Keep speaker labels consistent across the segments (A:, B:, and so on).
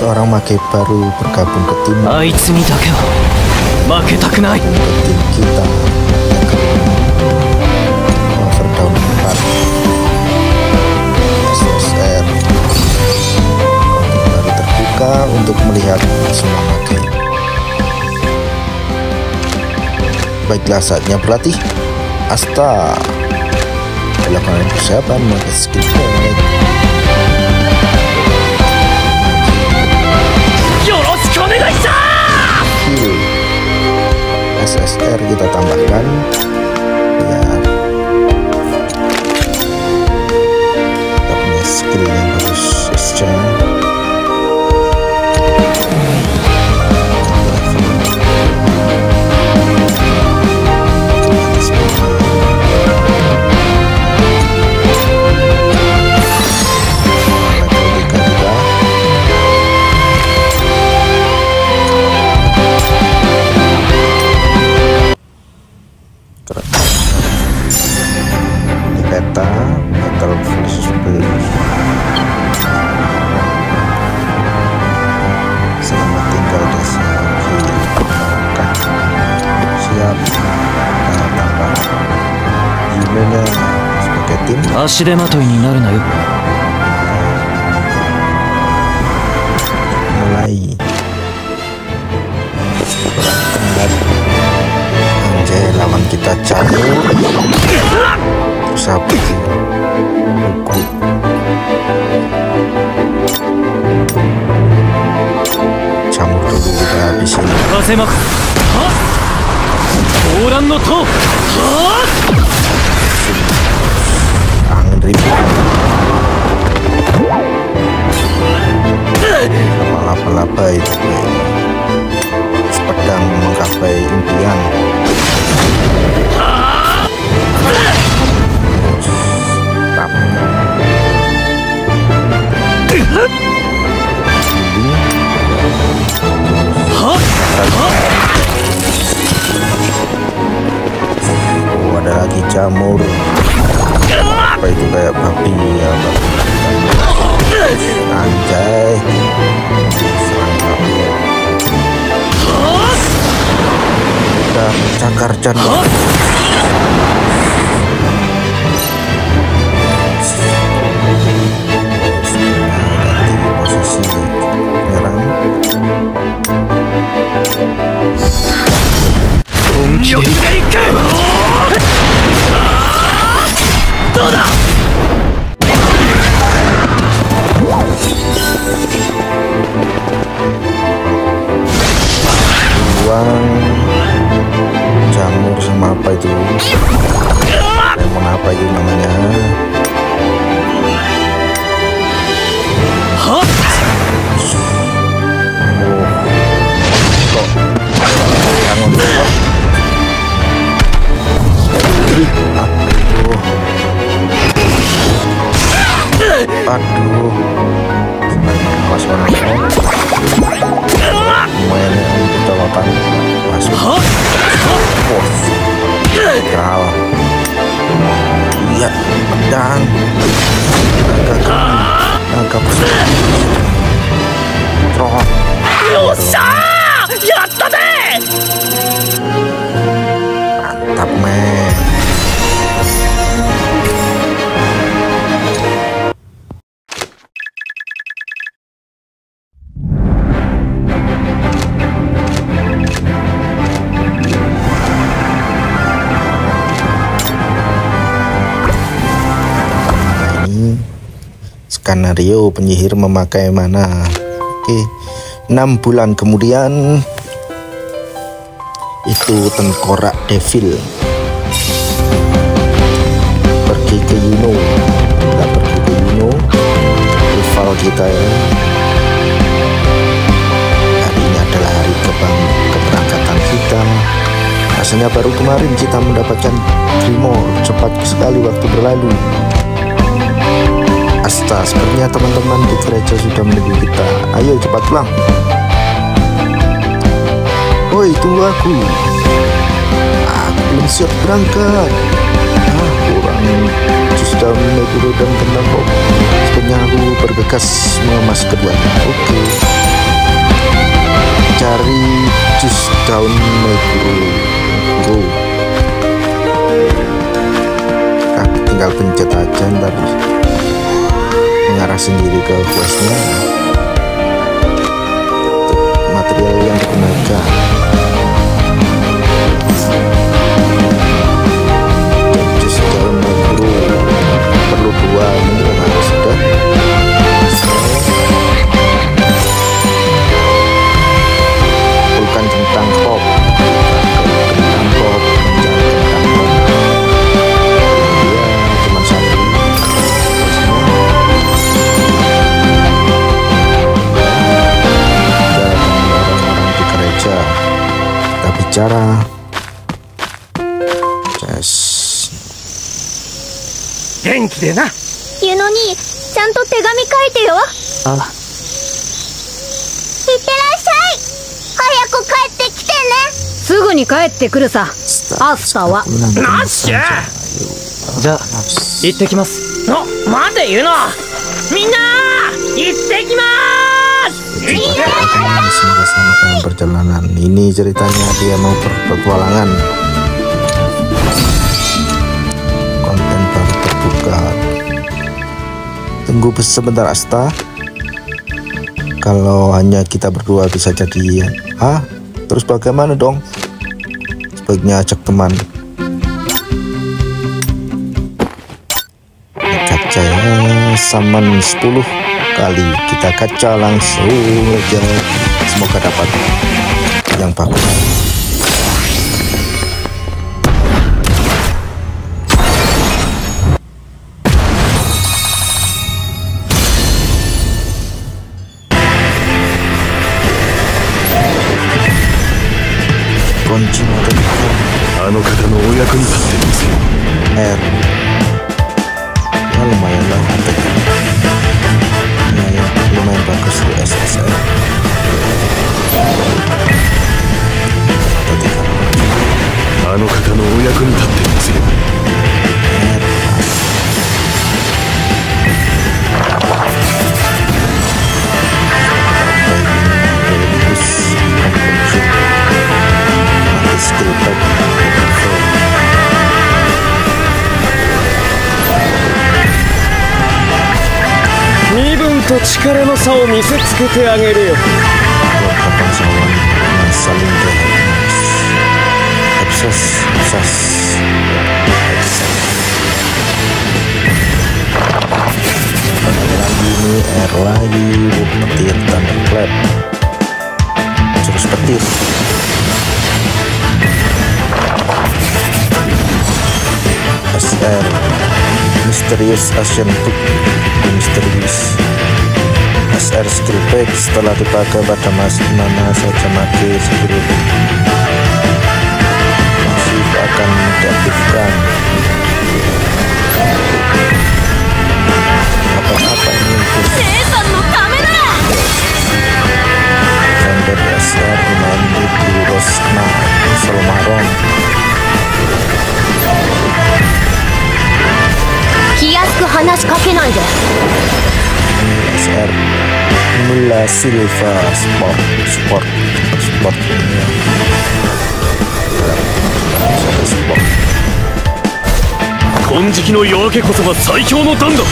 A: seorang make baru bergabung ke tim. Ke tim kita. Overdown 4 SSR baru terbuka untuk melihat semua make. Baiklah saatnya berlatih. Asta. Belakangan persiapan memakai skill SSR kita tambahkan
B: 足手まといになるなよ
A: mulai berangkat anjay lawan kita cabut sapu buku camur dulu kita habisin
B: 風幕はっオーランの塔はっ
A: ribut sama laba-laba itu kayaknya pedang menggapai impian
B: 本気でいけどうだ
A: buang jamur sama apa itu lemon apa itu namanya
B: はっ
A: oh kok jangan lupa aduh aduh pas warna lumayan ya kecolatan masuk
B: はっ
A: Wah, kal. Lihat pedang. Naga naga pesawat. Trot.
B: よっしゃーやったね
A: Mantap men. skenario penyihir memakai mana. Oke enam bulan kemudian itu tengkorak devil. Pergi ke Yuno. Kita pergi ke Yuno. Rival kita ya. Hari ini adalah hari kebang keberangkatan kita. Rasanya baru kemarin kita mendapatkan Grimor cepat sekali waktu berlalu Asta sepertinya teman-teman di gereja sudah menunggu kita. Ayo cepat pulang. Woi tunggu aku. Aku belum siap berangkat. Ah kurang sudah menaiki roda tentang kok. Sepertinya aku bergegas mengemas kedua. oke. Cari jus daun negro go. Aku tinggal pencet aja ntar mengarah sendiri ke questnya bicara yes
B: 元気でな
C: 湯野にちゃんと手紙書いてよいってら
A: ah
C: っしゃい早く帰ってきてね
D: すぐに帰ってくるさアスタは
B: なっしゃじゃあ行ってきますの待てユノみんな行ってきまーす
A: semoga selamat dalam perjalanan. Ini ceritanya dia mau berpetualangan. Konten baru terbuka. Tunggu sebentar Asta. Kalau hanya kita berdua bisa jadi ah terus bagaimana dong? Sebaiknya ajak teman. Kaca ya saman 10 kali. Kita kaca langsung aja semoga dapat yang bagus. R untuk lumayan lumayan bagus di SSR Tadi kan
B: あの方のお役に立ってみせると力の差を見せつけてあげるよ
A: ini air lagi petir dan klep terus petir SR misterius Asian Book misterius Skill pack setelah dipakai pada mana saja mati skill
C: City の
B: 夜けこそが最強の弾だ
A: デ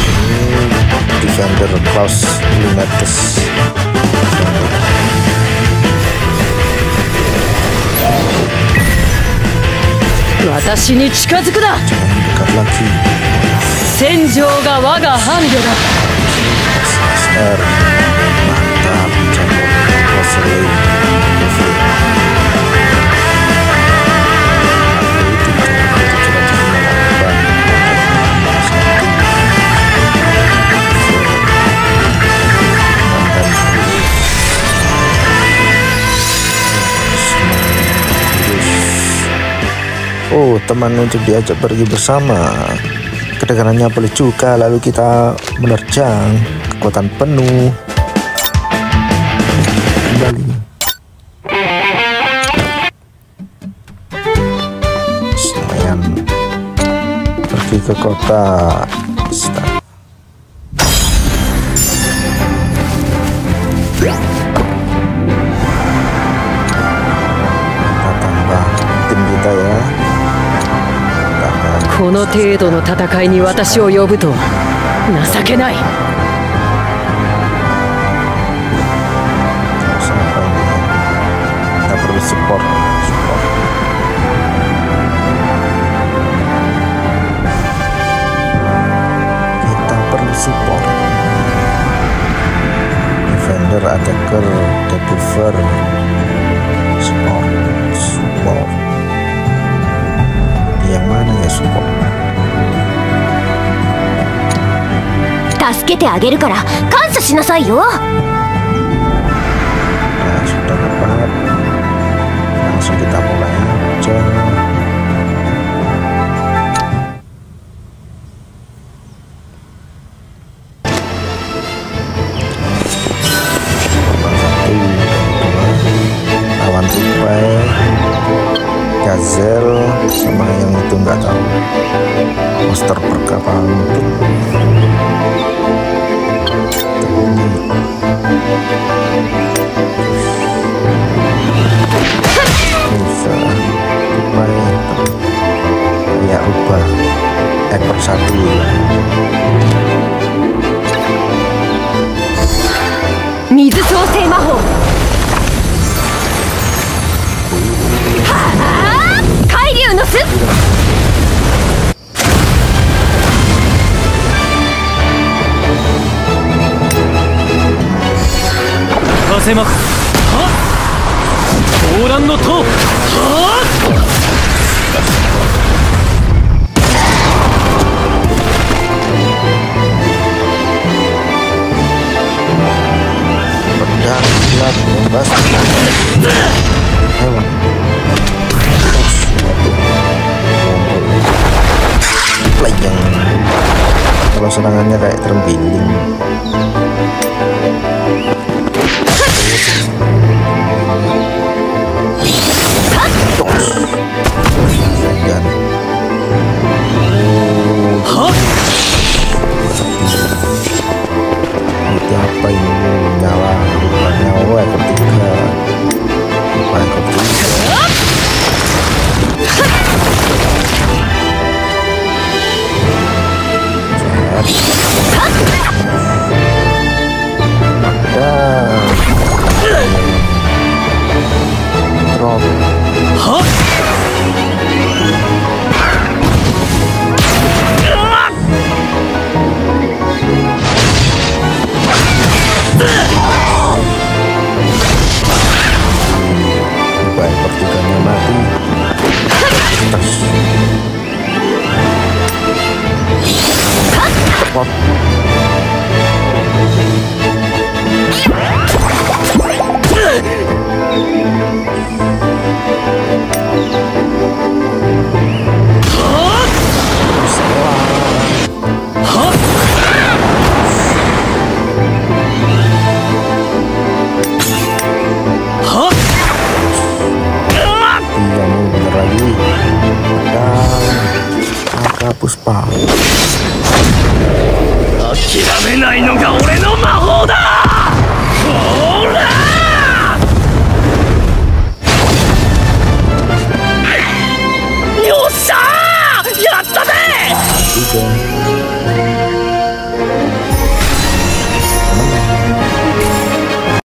A: ィフェ
D: ンダーのクラ
A: ス・ルメットス私に近
D: 戦場が我が伴侶だ
A: Oh, teman untuk diajak pergi bersama. Kedengarannya boleh juga, lalu kita menerjang kekuatan penuh. くことでした。
D: この程度の戦いに私を呼ぶとは情けない
E: defender attacker debuffer support support yang mana ya support
F: 助けてあげるから感謝しなさいよ
E: gazel, sama yang itu nggak tahu. Monster perkapalan itu. bisa supaya ya ubah ekor satu ya
F: の巣
A: 風魔はっ？狂乱の塔。